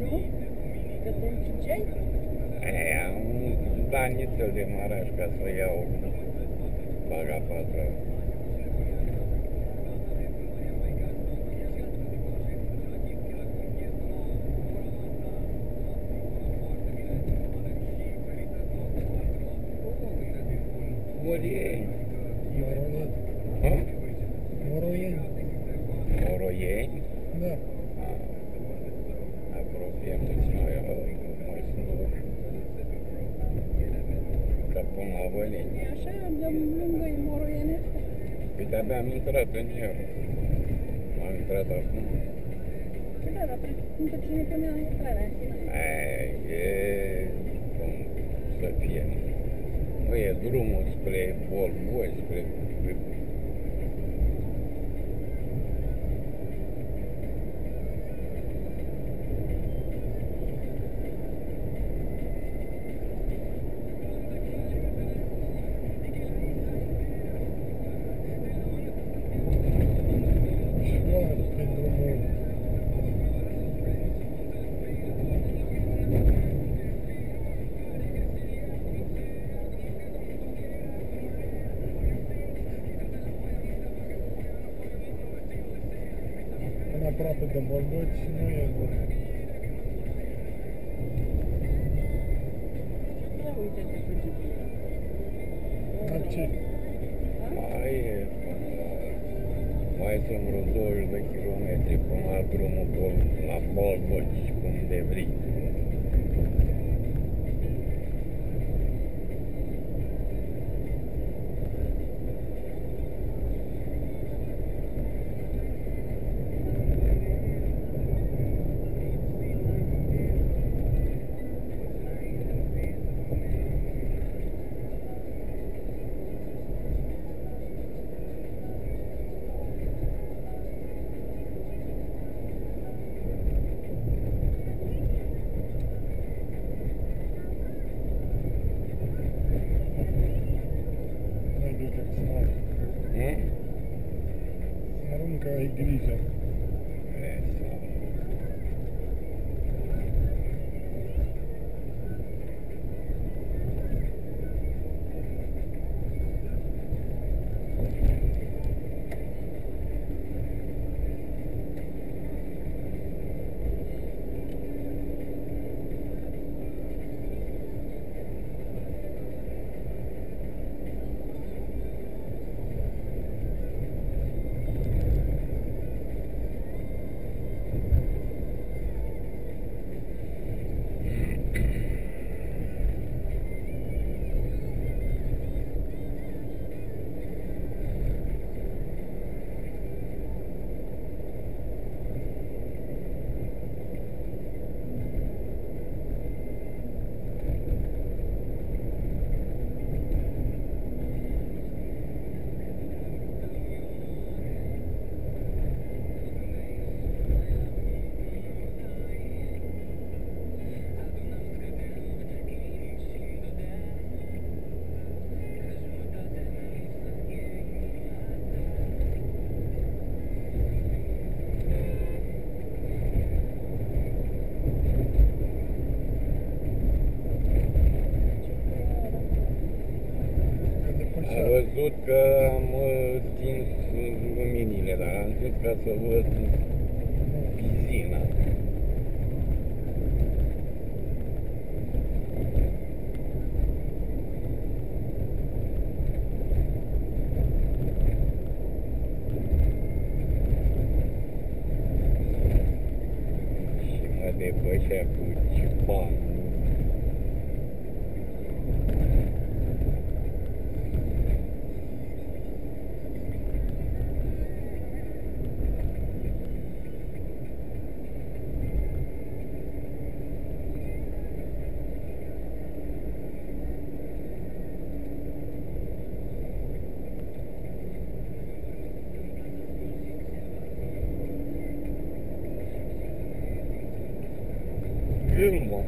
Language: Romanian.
Nu? Că te încingeai? Aia, un danițel de maraș ca să iau baga patra. Morieni. Moroieni. Ha? Moroieni. Moroieni? Da. Apropiem de noi, mai sunt Ca până la Văleni. E așa, dăm lângă moroiene. Păi de-abia am intrat în el. Am intrat acum. Păi da, dar pre- încă ține până la intrarea în final. Aia e cum să fie. Nu e drumul spre Bolboi, spre... Și luat pe drumul În aproape de Bolboci nu e bun. Ia uite-te pe GPS. Dar ce? Mai e până la... Mai sunt vreo 20 de kilometri până la drumul Bol, la Bolboci, cum de vrei. única igreja. Am depășea. văzut că am uh, stins luminile, dar am zis ca să văd piscina. Și mă depășea cu cipan. 六毛